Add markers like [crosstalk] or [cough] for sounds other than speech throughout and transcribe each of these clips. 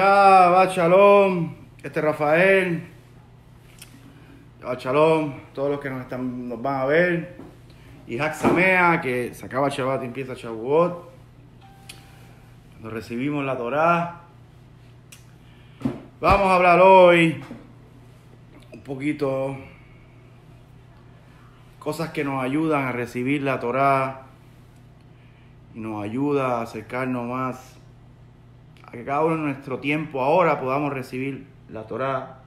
Shabbat Shalom, este es Rafael. Shabbat Shalom, todos los que nos, están, nos van a ver. Y Haxamea, que se acaba Shabbat y empieza Shavuot. Cuando recibimos la Torah. Vamos a hablar hoy un poquito cosas que nos ayudan a recibir la Torah y nos ayuda a acercarnos más a que cada uno en nuestro tiempo ahora podamos recibir la Torah.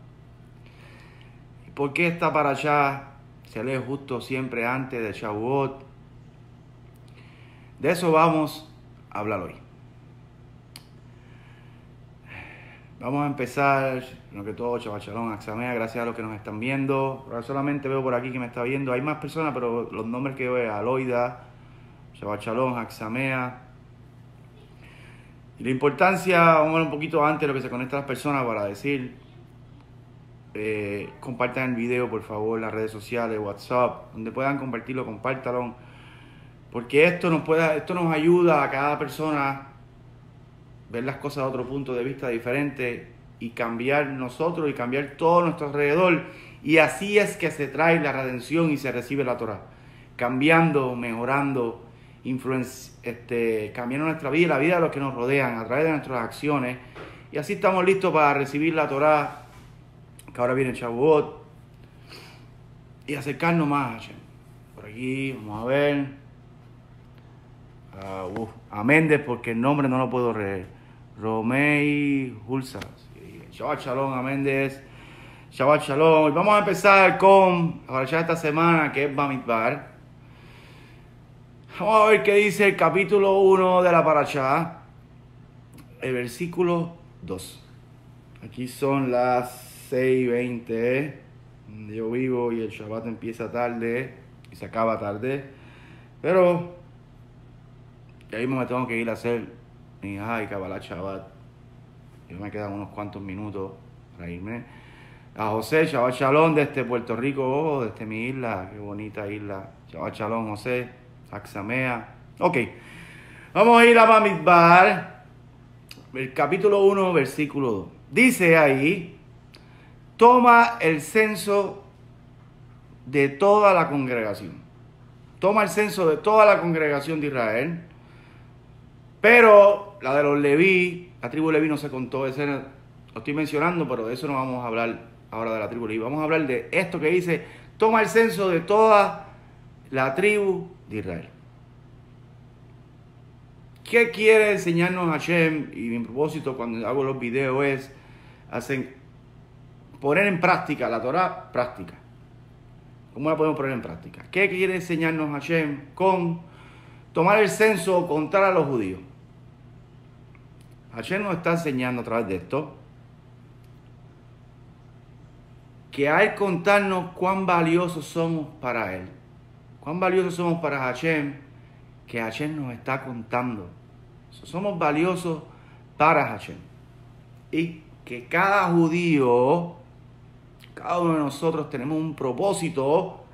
¿Y por qué está para allá? Se lee justo siempre antes de Shavuot. De eso vamos a hablar hoy. Vamos a empezar, lo que todo, Shalom, Axamea, gracias a los que nos están viendo. Ahora solamente veo por aquí que me está viendo. Hay más personas, pero los nombres que veo Aloida, Shalom, Axamea. Y la importancia, vamos a ver un poquito antes de lo que se conecta a las personas para decir, eh, compartan el video por favor, las redes sociales, WhatsApp, donde puedan compartirlo, compártalo. Porque esto nos, puede, esto nos ayuda a cada persona ver las cosas de otro punto de vista diferente y cambiar nosotros y cambiar todo nuestro alrededor. Y así es que se trae la redención y se recibe la Torah. Cambiando, mejorando, este, cambiando nuestra vida, la vida de los que nos rodean a través de nuestras acciones. Y así estamos listos para recibir la Torah, que ahora viene Shavuot, y acercarnos más a Por aquí, vamos a ver. Uh, a Méndez, porque el nombre no lo puedo leer. Romei Hulsa. Shabbat Shalom a. Shabbat Shalom. Y vamos a empezar con ya esta semana que es Bamidbar. Vamos a ver qué dice el capítulo 1 de la Parashá. El versículo 2. Aquí son las 6.20 donde yo vivo y el Shabbat empieza tarde y se acaba tarde. Pero ya mismo me tengo que ir a hacer y ay, Kabbalah Shabbat. Yo me quedan unos cuantos minutos para irme. A José, Shabbat Shalom desde Puerto Rico, oh, desde mi isla, qué bonita isla. Shabbat Shalom, José, Saxamea. Ok, vamos a ir a Bamidbar, el capítulo 1, versículo 2. Dice ahí, toma el censo de toda la congregación. Toma el censo de toda la congregación de Israel pero la de los Leví, la tribu Leví no se contó, ese lo estoy mencionando, pero de eso no vamos a hablar ahora de la tribu Leví. Vamos a hablar de esto que dice, toma el censo de toda la tribu Israel. ¿Qué quiere enseñarnos Hashem? Y mi propósito cuando hago los videos es hacen, poner en práctica la Torah, práctica. ¿Cómo la podemos poner en práctica? ¿Qué quiere enseñarnos Hashem con tomar el censo o contar a los judíos? Hashem nos está enseñando a través de esto que hay contarnos cuán valiosos somos para Él, cuán valiosos somos para Hashem, que Hashem nos está contando. Somos valiosos para Hashem. Y que cada judío, cada uno de nosotros tenemos un propósito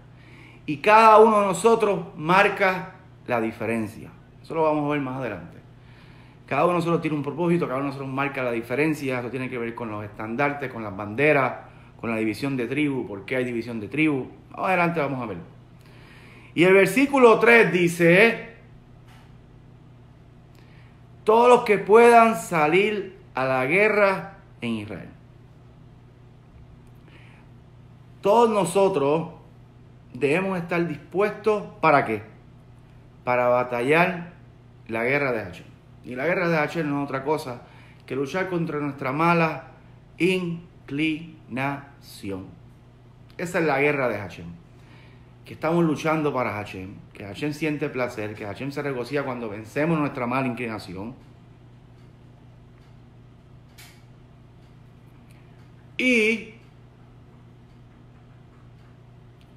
y cada uno de nosotros marca la diferencia. Eso lo vamos a ver más adelante. Cada uno solo tiene un propósito, cada uno solo marca la diferencia, eso tiene que ver con los estandartes, con las banderas, con la división de tribu, por qué hay división de tribu. Más adelante vamos a verlo. Y el versículo 3 dice, todos los que puedan salir a la guerra en Israel. Todos nosotros debemos estar dispuestos para qué? Para batallar la guerra de Hashem. Y la guerra de Hashem no es otra cosa que luchar contra nuestra mala inclinación. Esa es la guerra de Hashem. Que estamos luchando para Hashem, que Hashem siente placer, que Hashem se regocija cuando vencemos nuestra mala inclinación. Y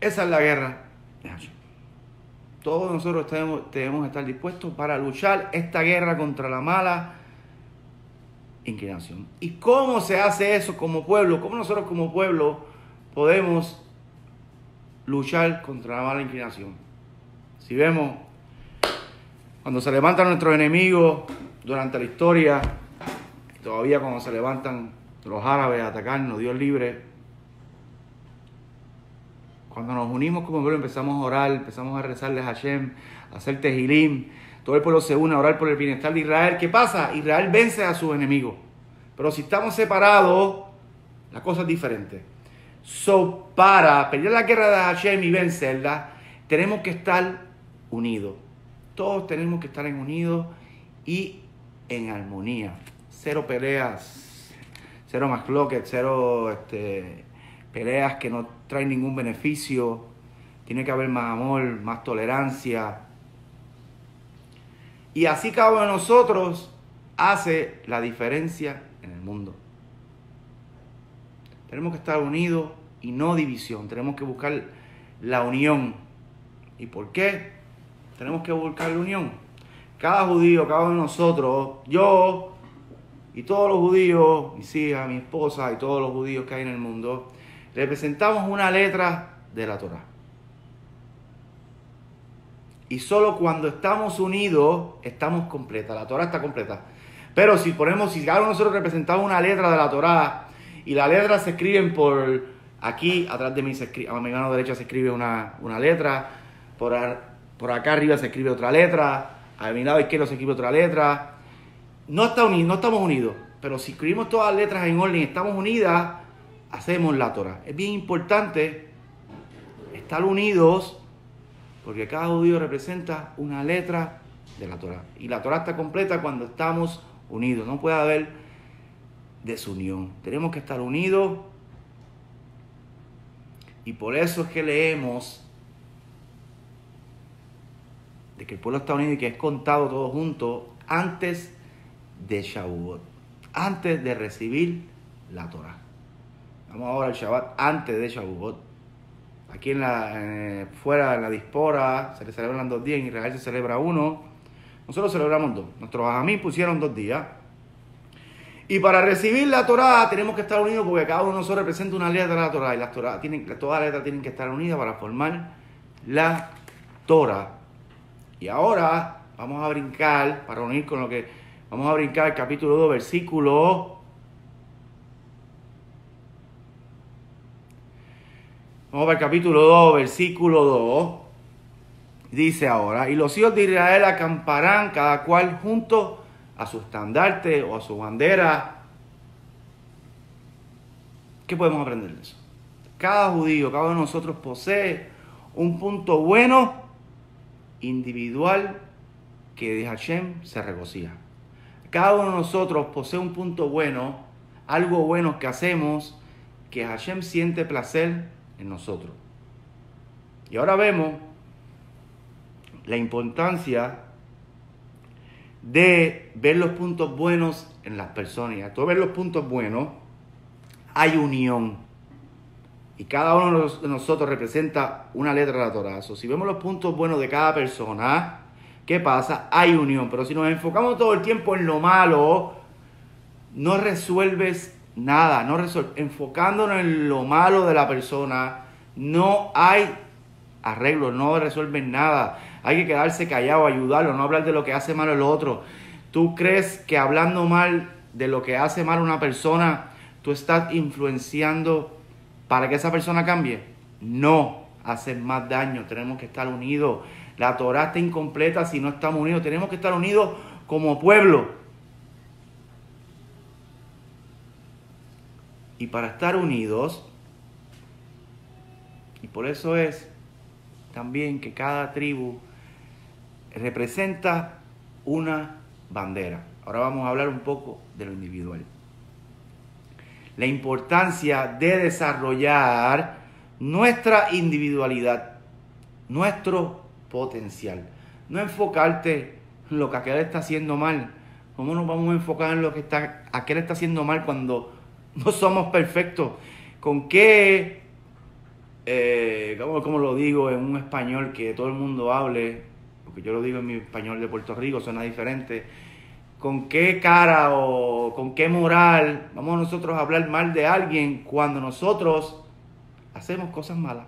esa es la guerra de Hashem todos nosotros debemos, estar dispuestos para luchar esta guerra contra la mala inclinación. ¿Y cómo se hace eso como pueblo? ¿Cómo nosotros como pueblo podemos luchar contra la mala inclinación? Si vemos, cuando se levantan nuestros enemigos durante la historia, todavía cuando se levantan los árabes a atacarnos, Dios libre. Cuando nos unimos como pueblo empezamos a orar, empezamos a rezarle a Hashem, a hacer tejilim, todo el pueblo se une a orar por el bienestar de Israel. ¿Qué pasa? Israel vence a sus enemigos. Pero si estamos separados, la cosa es diferente. So, para pelear la guerra de Hashem y vencerla, tenemos que estar unidos. Todos tenemos que estar en unidos y en armonía. Cero peleas, cero más cloques, cero este, peleas que no traen ningún beneficio. Tiene que haber más amor, más tolerancia. Y así cada uno de nosotros hace la diferencia en el mundo. Tenemos que estar unidos y no división. Tenemos que buscar la unión. ¿Y por qué? Tenemos que buscar la unión. Cada judío, cada uno de nosotros, yo y todos los judíos, mis hijas, mi esposa y todos los judíos que hay en el mundo, representamos una letra de la Torah. Y solo cuando estamos unidos, estamos completas. La Torah está completa. Pero si ponemos, si cada uno de nosotros representamos una letra de la Torah y las letras se escriben por aquí, atrás de mí, se escribe, a mi mano derecha se escribe una, letra, por, por acá arriba se escribe otra letra, a mi lado izquierdo se escribe otra letra. No, está no estamos unidos, pero si escribimos todas las letras en orden y estamos unidas, hacemos la Torah. Es bien importante estar unidos porque cada judío representa una letra de la Torah. Y la Torah está completa cuando estamos unidos. No puede haber desunión. Tenemos que estar unidos. Y por eso es que leemos de que el pueblo está unido y que es contado todo junto antes de Shavuot, antes de recibir la Torah. Vamos ahora al Shabbat antes de Shavuot. Aquí en la, fuera, en la dispora, se le celebran dos días, en Israel se celebra uno. Nosotros celebramos dos. Nuestros ajamí pusieron dos días. Y para recibir la Torah tenemos que estar unidos porque cada uno de nosotros representa una letra de la Torah. Y las Torah tienen, todas las letras tienen que estar unidas para formar la Torah. Y ahora vamos a brincar, para unir con lo que... Vamos a brincar el capítulo 2, versículo... Vamos al capítulo 2, versículo 2. Dice ahora, y los hijos de Israel acamparán cada cual junto a su estandarte o a su bandera. ¿Qué podemos aprender de eso? Cada judío, cada uno de nosotros posee un punto bueno individual que de Hashem se regocija. Cada uno de nosotros posee un punto bueno, algo bueno que hacemos, que Hashem siente placer en nosotros. Y ahora vemos la importancia de ver los puntos buenos en las personas. Y a todo ver los puntos buenos, hay unión. Y cada uno de nosotros representa una letra de la Torah. si vemos los puntos buenos de cada persona, ¿qué pasa? Hay unión. Pero si nos enfocamos todo el tiempo en lo malo, no resuelves nada. No Enfocándonos en lo malo de la persona, no hay arreglo, no resuelven nada. Hay que quedarse callado, ayudarlo, no hablar de lo que hace mal el otro. ¿Tú crees que hablando mal de lo que hace mal una persona, tú estás influenciando para que esa persona cambie? No, hace más daño. Tenemos que estar unidos. La Torah está incompleta si no estamos unidos. Tenemos que estar unidos como pueblo. Y para estar unidos, y por eso es también que cada tribu representa una bandera. Ahora vamos a hablar un poco de lo individual. La importancia de desarrollar nuestra individualidad, nuestro potencial. No enfocarte en lo que aquel está haciendo mal. ¿Cómo nos vamos a enfocar en lo que está, aquel está haciendo mal cuando no somos perfectos? ¿Con qué, eh, cómo lo digo en un español que todo el mundo hable, porque yo lo digo en mi español de Puerto Rico, suena diferente, con qué cara o con qué moral vamos nosotros a hablar mal de alguien cuando nosotros hacemos cosas malas.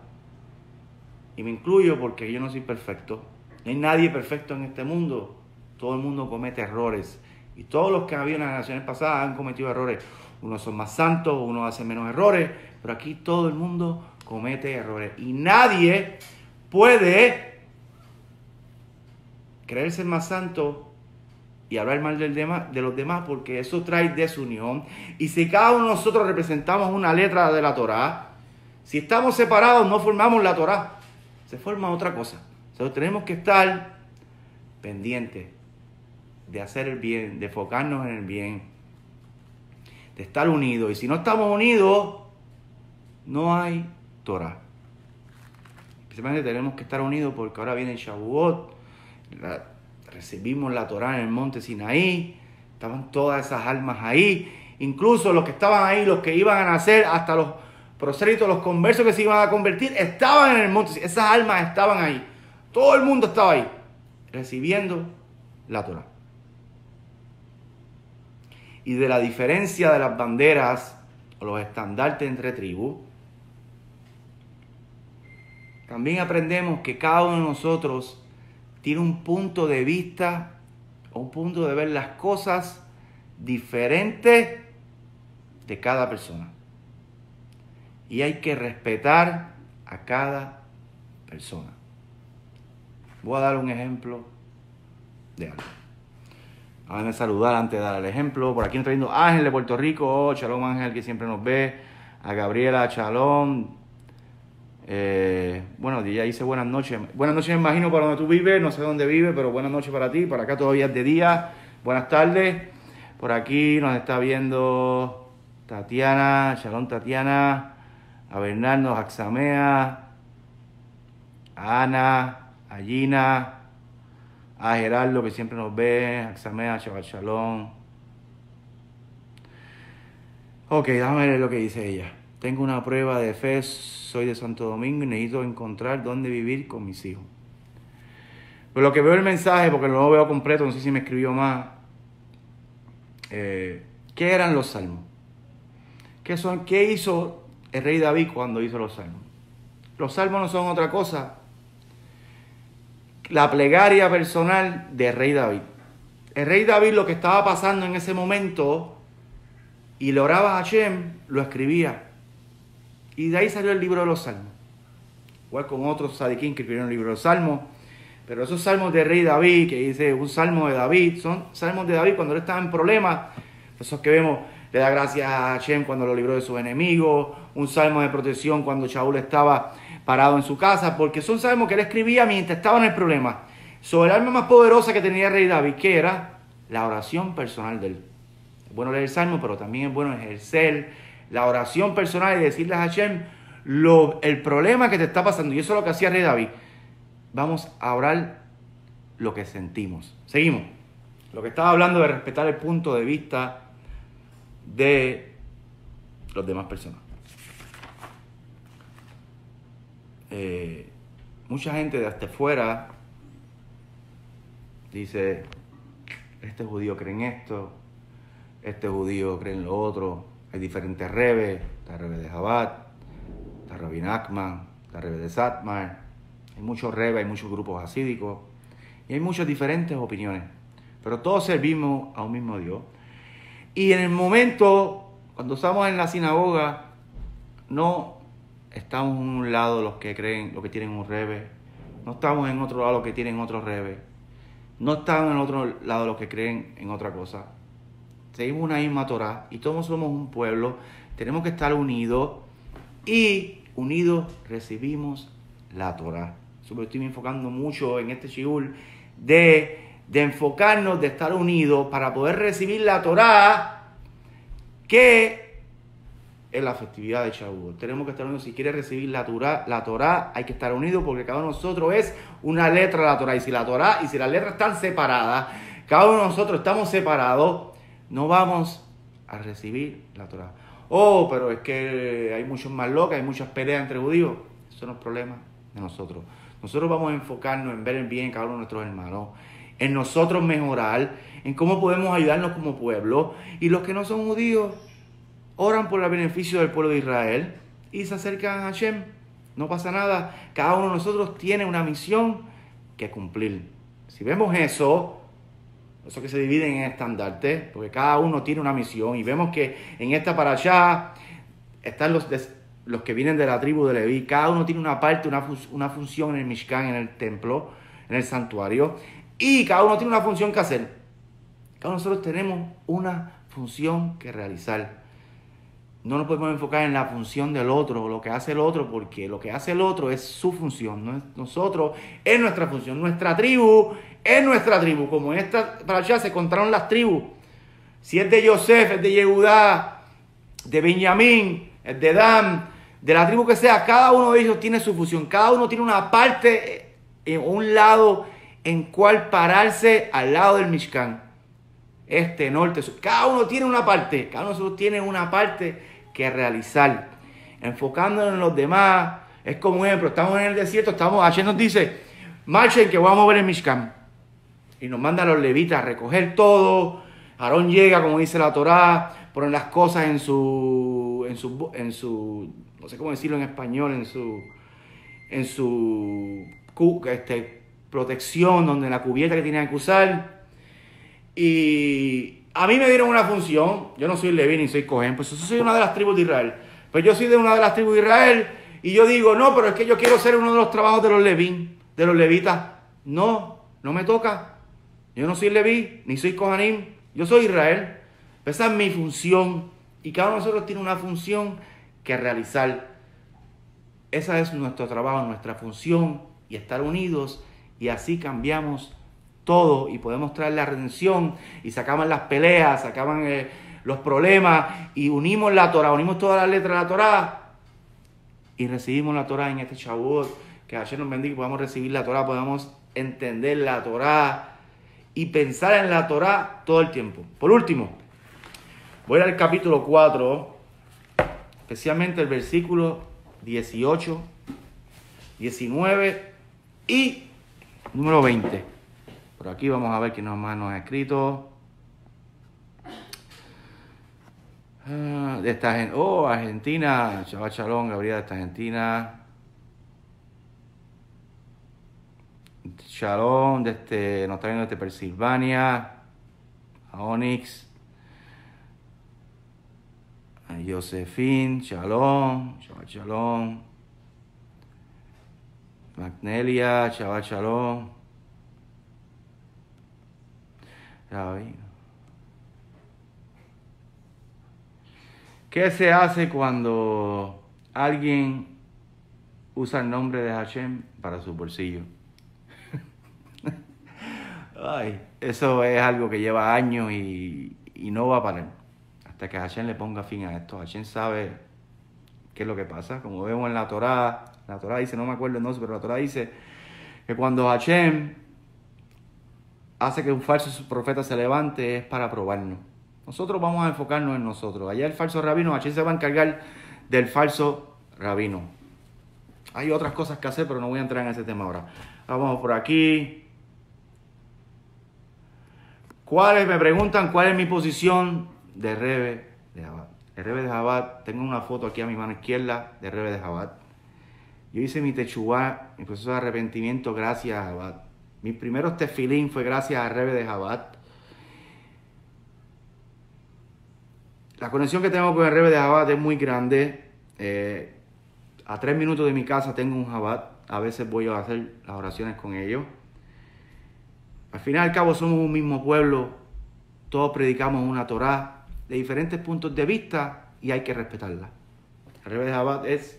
Y me incluyo porque yo no soy perfecto. No hay nadie perfecto en este mundo. Todo el mundo comete errores. Y todos los que han habido en las generaciones pasadas han cometido errores. Unos son más santos, unos hacen menos errores, pero aquí todo el mundo comete errores. Y nadie puede creerse más santo y hablar mal del de los demás porque eso trae desunión. Y si cada uno de nosotros representamos una letra de la Torá, si estamos separados no formamos la Torá, se forma otra cosa. Entonces tenemos que estar pendientes de hacer el bien, de enfocarnos en el bien, de estar unidos. Y si no estamos unidos, no hay Torah. Especialmente tenemos que estar unidos porque ahora viene Shavuot, recibimos la Torah en el monte Sinaí, estaban todas esas almas ahí, incluso los que estaban ahí, los que iban a nacer, hasta los prosélitos, los conversos que se iban a convertir, estaban en el monte, esas almas estaban ahí, todo el mundo estaba ahí, recibiendo la Torah. Y de la diferencia de las banderas o los estandartes entre tribus, también aprendemos que cada uno de nosotros tiene un punto de vista, un punto de ver las cosas diferente de cada persona. Y hay que respetar a cada persona. Voy a dar un ejemplo de algo. Háganme saludar antes de dar el ejemplo. Por aquí nos está viendo Ángel de Puerto Rico. Oh, Chalón Ángel que siempre nos ve. A Gabriela Chalón. Eh, bueno, ya dice buenas noches. Buenas noches, me imagino, para donde tú vives. No sé dónde vives, pero buenas noches para ti. Por acá todavía es de día. Buenas tardes. Por aquí nos está viendo Tatiana, Shalom Tatiana, a Bernardo, a Axamea, a Ana, a Gina, a Gerardo que siempre nos ve, a Axamea, Chaval Shalom. Ok, déjame ver lo que dice ella. Tengo una prueba de fe, soy de Santo Domingo y necesito encontrar dónde vivir con mis hijos. Pero lo que veo el mensaje, porque no lo veo completo, no sé si me escribió más. Eh, ¿Qué eran los salmos? ¿Qué, son, ¿Qué hizo el rey David cuando hizo los salmos? Los salmos no son otra cosa. La plegaria personal del rey David. El rey David lo que estaba pasando en ese momento y lo oraba a Hashem, lo escribía. Y de ahí salió el libro de los salmos. Igual con otros sadiquín que escribieron el libro de los salmos. Pero esos salmos de rey David, que dice un salmo de David, son salmos de David cuando él estaba en problemas. Esos que vemos, le da gracias a Hashem cuando lo libró de sus enemigos. Un salmo de protección cuando Shaul estaba parado en su casa. Porque son salmos que él escribía mientras estaba en el problema. Sobre el alma más poderosa que tenía rey David, que era la oración personal de él. Es bueno leer el salmo, pero también es bueno ejercer la oración personal y decirle a Hashem lo, el problema que te está pasando. Y eso es lo que hacía Rey David. Vamos a orar lo que sentimos. Seguimos. Lo que estaba hablando de respetar el punto de vista de los demás personas. Eh, mucha gente de hasta fuera dice, este judío cree en esto, este judío cree en lo otro, hay diferentes rebes, la rebe de Jabat, la Rabbi Nachman, la rebe de Satmar, hay muchos rebes, hay muchos grupos hasídicos y hay muchas diferentes opiniones, pero todos servimos a un mismo Dios. Y en el momento, cuando estamos en la sinagoga, no estamos en un lado los que creen, los que tienen un rebe, no estamos en otro lado los que tienen otro rebe, no estamos en otro lado los que creen en otra cosa seguimos una misma Torah y todos somos un pueblo, tenemos que estar unidos y unidos recibimos la Torah. Eso me estoy enfocando mucho en este shiur de, de enfocarnos, de estar unidos para poder recibir la Torah que es la festividad de Shavuot. Tenemos que estar unidos. Si quieres recibir la Torah, la Torah hay que estar unidos porque cada uno de nosotros es una letra de la Torah. Y si la Torah y si las letras están separadas, cada uno de nosotros estamos separados, no vamos a recibir la Torah. Oh, pero es que hay muchos más locos, hay muchas peleas entre judíos. Eso no es problema de nosotros. Nosotros vamos a enfocarnos en ver el bien cada uno de nuestros hermanos, en nosotros mejorar, en cómo podemos ayudarnos como pueblo. Y los que no son judíos oran por el beneficio del pueblo de Israel y se acercan a Hashem. No pasa nada. Cada uno de nosotros tiene una misión que cumplir. Si vemos eso, Eso que se dividen en estandartes, porque cada uno tiene una misión. Y vemos que en esta para allá están los, los que vienen de la tribu de Leví. Cada uno tiene una parte, una, una función en el Mishkan, en el templo, en el santuario. Y cada uno tiene una función que hacer. Cada uno de nosotros tenemos una función que realizar. No nos podemos enfocar en la función del otro, lo que hace el otro, porque lo que hace el otro es su función. Nosotros es nuestra función. Nuestra tribu es nuestra tribu. Como en esta allá se encontraron las tribus. Si es de Joseph, es de Yehudá, de Benjamín, es de Dan, de la tribu que sea, cada uno de ellos tiene su función. Cada uno tiene una parte en un lado en cual pararse al lado del Mishkan. Este, norte, sur. Cada uno tiene una parte. Cada uno tiene una parte que realizar. Enfocándonos en los demás. Es como un ejemplo, estamos en el desierto, estamos, Hashem nos dice, marchen que vamos a ver el Mishkan y nos manda a los levitas a recoger todo. Aarón llega, como dice la Torá, ponen las cosas en su, en su, en su, no sé cómo decirlo en español, en su, en su este, protección, donde la cubierta que tienen que usar. Y a mí me dieron una función, yo no soy Leví ni soy Cohen, pues yo soy una de las tribus de Israel. Pues yo soy de una de las tribus de Israel y yo digo, no, pero es que yo quiero ser uno de los trabajos de los Levín, de los levitas. No, no me toca. Yo no soy Leví, ni soy Kohanim, yo soy Israel. Esa es mi función. Y cada uno de nosotros tiene una función que realizar. Esa es nuestro trabajo, nuestra función. Y estar unidos. Y así cambiamos todo. Y podemos traer la redención. Y sacamos las peleas, sacaban eh, los problemas. Y unimos la Torah, unimos todas las letras de la Torah. Y recibimos la Torah en este Shavuot. Que ayer nos bendiga y podamos recibir la Torah, podamos entender la Torah y pensar en la Torah todo el tiempo. Por último, voy al capítulo 4, especialmente el versículo 18, 19 y número 20. Por aquí vamos a ver qué más nos ha escrito. Ah, de esta oh, Argentina, Chaval Chalón, Gabriela de esta Argentina. Shalom, desde, nos está viendo desde Pensilvania, Onyx, a Josephine, Shalom, Shabbat Shalom, Magnelia, Shabbat Shalom, ¿Qué se hace cuando alguien usa el nombre de Hashem para su bolsillo? [laughs] Ay, eso es algo que lleva años y, no va a parar. Hasta que Hashem le ponga fin a esto. Hashem sabe qué es lo que pasa. Como vemos en la Torah, la Torah dice, no me acuerdo el nombre, pero la Torah dice que cuando Hashem hace que un falso profeta se levante es para probarnos. Nosotros vamos a enfocarnos en nosotros. Allá el falso rabino, Hashem se va a encargar del falso rabino. Hay otras cosas que hacer, pero no voy a entrar en ese tema ahora. Vamos por aquí. ¿Cuál me preguntan cuál es mi posición de Rebe de Jabat? El Rebe de Jabat, tengo una foto aquí a mi mano izquierda de Rebe de Jabat. Yo hice mi techubá, mi proceso de arrepentimiento gracias a Jabat. Mis primeros tefilín fue gracias a Rebe de Jabat. La conexión que tengo con el Rebe de Jabat es muy grande. Eh, a tres minutos de mi casa tengo un Jabat. A veces voy a hacer las oraciones con ellos. Al final y al cabo somos un mismo pueblo, todos predicamos una Torá de diferentes puntos de vista y hay que respetarla. Rebe de Jabat es,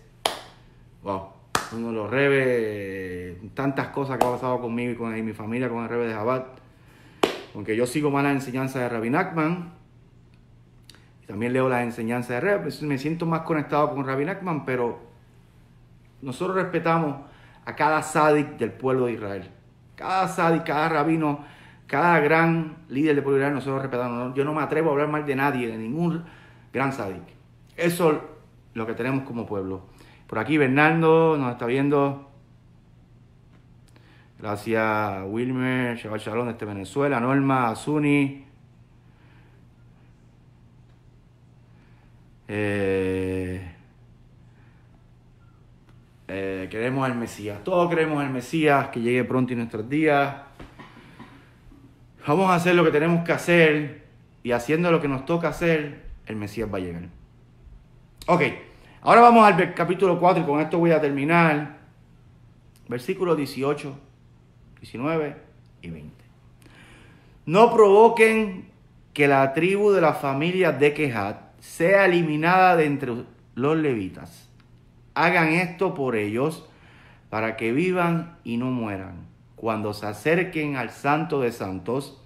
wow, uno de los Rebes, tantas cosas que ha pasado conmigo y con mi familia con el Rebe de Jabat. Aunque yo sigo más la enseñanza de Rabbi Nachman, también leo las enseñanzas de pues me siento más conectado con Rabbi Nachman, pero nosotros respetamos a cada sádic del pueblo de Israel. Cada sadi, cada rabino, cada gran líder de pueblo nosotros respetamos. Yo no me atrevo a hablar mal de nadie, de ningún gran sádic. Eso es lo que tenemos como pueblo. Por aquí Bernardo nos está viendo. Gracias Wilmer, Shabbat Shalom desde Venezuela, Norma, Azuni. Eh, eh, queremos al Mesías. Todos queremos al Mesías, que llegue pronto en nuestros días. Vamos a hacer lo que tenemos que hacer y haciendo lo que nos toca hacer, el Mesías va a llegar. Ok, ahora vamos al capítulo 4 y con esto voy a terminar. Versículos 18, 19 y 20. No provoquen que la tribu de la familia de Kehat sea eliminada de entre los levitas. Hagan esto por ellos para que vivan y no mueran. Cuando se acerquen al santo de santos,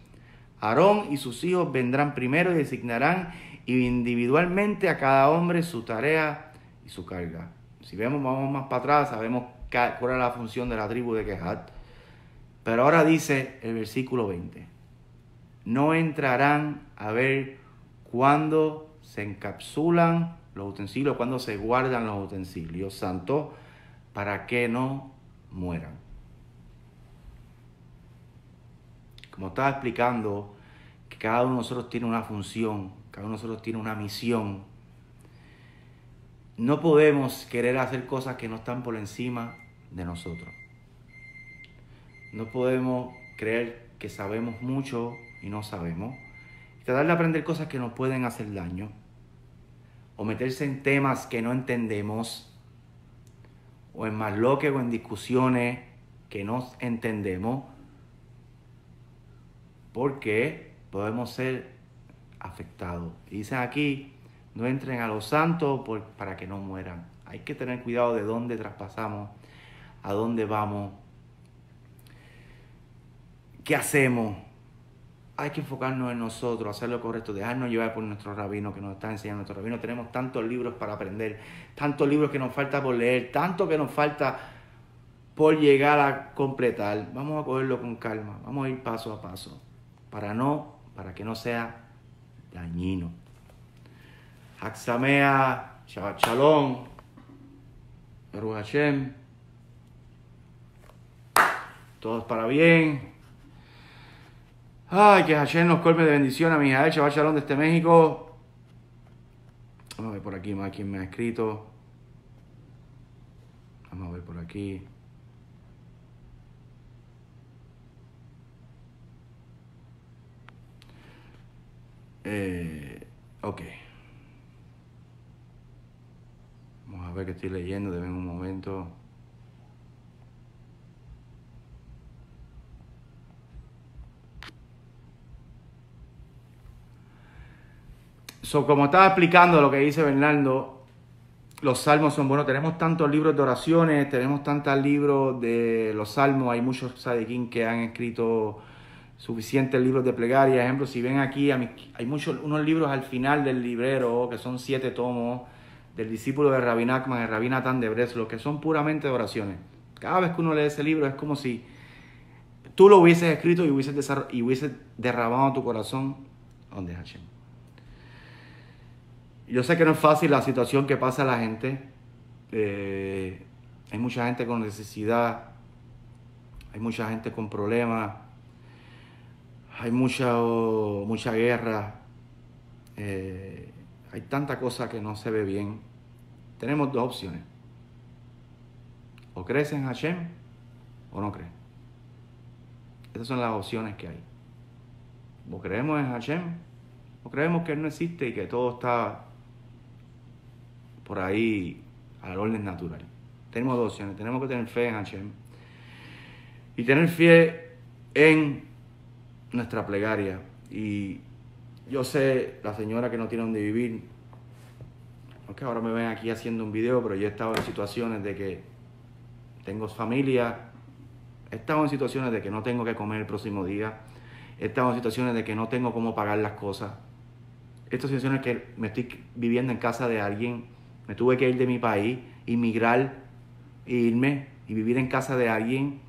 Aarón y sus hijos vendrán primero y designarán individualmente a cada hombre su tarea su carga. Si vemos, vamos más para atrás, sabemos cuál es la función de la tribu de Kehat. Pero ahora dice el versículo 20, no entrarán a ver cuándo se encapsulan los utensilios, cuándo se guardan los utensilios santos, para que no mueran. Como estaba explicando, que cada uno de nosotros tiene una función, cada uno de nosotros tiene una misión. No podemos querer hacer cosas que no están por encima de nosotros. No podemos creer que sabemos mucho y no sabemos. Tratar de aprender cosas que nos pueden hacer daño. O meterse en temas que no entendemos. O en que o en discusiones que no entendemos. Porque podemos ser afectados. Y dicen aquí, no entren a los santos para que no mueran. Hay que tener cuidado de dónde traspasamos, a dónde vamos, qué hacemos. Hay que enfocarnos en nosotros, hacer lo correcto, dejarnos llevar por nuestro rabino que nos está enseñando nuestro rabino. Tenemos tantos libros para aprender, tantos libros que nos falta por leer, tanto que nos falta por llegar a completar. Vamos a cogerlo con calma, vamos a ir paso a paso, para no, para que no sea dañino. Haxamea, Shabbat Shalom, Hashem, todos para bien. Ay, que Hashem nos colme de bendición a mi hija Shabbat Shalom desde México. Vamos a ver por aquí más quién me ha escrito. Vamos a ver por aquí. Eh, ok. Vamos a ver que estoy leyendo, deben un momento. So, como estaba explicando lo que dice Bernardo, los salmos son buenos. Tenemos tantos libros de oraciones, tenemos tantos libros de los salmos. Hay muchos sadiquín que han escrito suficientes libros de plegaria. Ejemplo, si ven aquí, hay muchos, unos libros al final del librero, que son siete tomos, del discípulo de Rabbi Nachman, el Rabbi Nathan de Breslo, que son puramente de oraciones. Cada vez que uno lee ese libro es como si tú lo hubieses escrito y hubieses, y hubieses derramado tu corazón donde Hashem. Yo sé que no es fácil la situación que pasa la gente. Eh, hay mucha gente con necesidad, hay mucha gente con problemas hay mucha, mucha guerra, eh, hay tanta cosa que no se ve bien. Tenemos dos opciones. O crees en Hashem o no crees. Esas son las opciones que hay. O creemos en Hashem o creemos que Él no existe y que todo está por ahí al orden natural. Tenemos dos opciones. Tenemos que tener fe en Hashem y tener fe en nuestra plegaria. Y yo sé, la señora que no tiene donde vivir, aunque ahora me ven aquí haciendo un video, pero yo he estado en situaciones de que tengo familia, he estado en situaciones de que no tengo que comer el próximo día, he estado en situaciones de que no tengo cómo pagar las cosas, estas situaciones que me estoy viviendo en casa de alguien, me tuve que ir de mi país, inmigrar, irme y vivir en casa de alguien.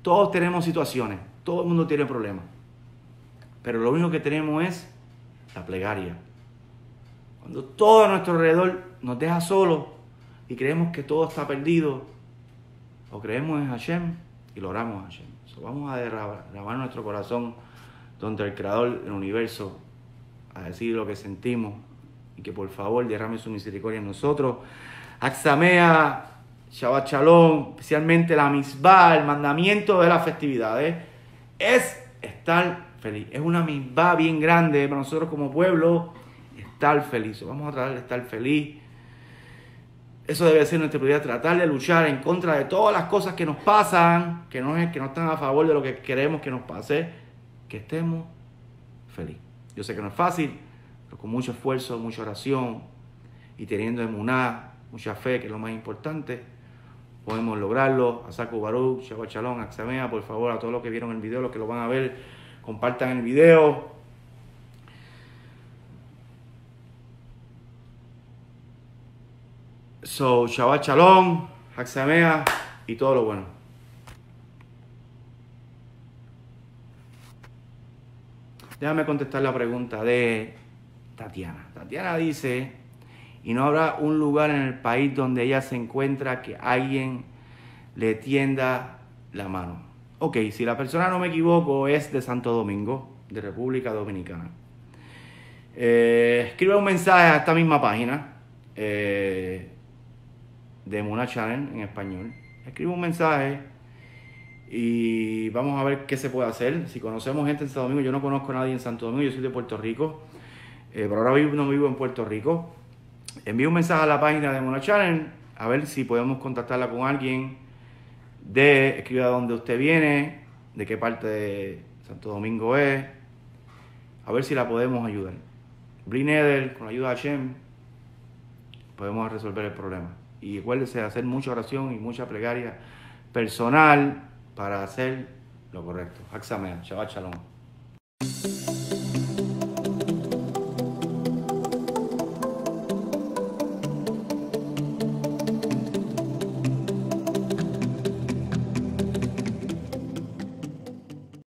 Todos tenemos situaciones. Todo el mundo tiene problemas. Pero lo único que tenemos es la plegaria. Cuando todo a nuestro alrededor nos deja solos y creemos que todo está perdido, o creemos en Hashem y lo oramos a Hashem. vamos a derramar nuestro corazón donde el Creador del universo, a decir lo que sentimos y que por favor derrame su misericordia en nosotros. Axamea, Shabbat Shalom, especialmente la misbah, el mandamiento de las festividades es estar feliz. Es una misma bien grande para nosotros como pueblo estar feliz. Vamos a tratar de estar feliz. Eso debe ser nuestra prioridad, tratar de luchar en contra de todas las cosas que nos pasan, que no, que no están a favor de lo que queremos que nos pase, que estemos felices. Yo sé que no es fácil, pero con mucho esfuerzo, mucha oración y teniendo emuná, mucha fe, que es lo más importante, podemos lograrlo. A Saco Baruch, Shabbat Shalom, Axamea, por favor, a todos los que vieron el video, los que lo van a ver, compartan el video. So, Shabbat Shalom, Axamea y todo lo bueno. Déjame contestar la pregunta de Tatiana. Tatiana dice, y no habrá un lugar en el país donde ella se encuentra que alguien le tienda la mano. Ok, si la persona no me equivoco es de Santo Domingo, de República Dominicana. Eh, escribe un mensaje a esta misma página eh, de Muna Channel en español. Escribe un mensaje y vamos a ver qué se puede hacer. Si conocemos gente en Santo Domingo, yo no conozco a nadie en Santo Domingo, yo soy de Puerto Rico, eh, pero ahora no vivo en Puerto Rico. Envío un mensaje a la página de Mona Channel a ver si podemos contactarla con alguien de, escriba de dónde usted viene, de qué parte de Santo Domingo es, a ver si la podemos ayudar. Brin Eder, con la ayuda de Hashem, podemos resolver el problema. Y acuérdese de hacer mucha oración y mucha plegaria personal para hacer lo correcto. Axamea, Shabbat Shalom.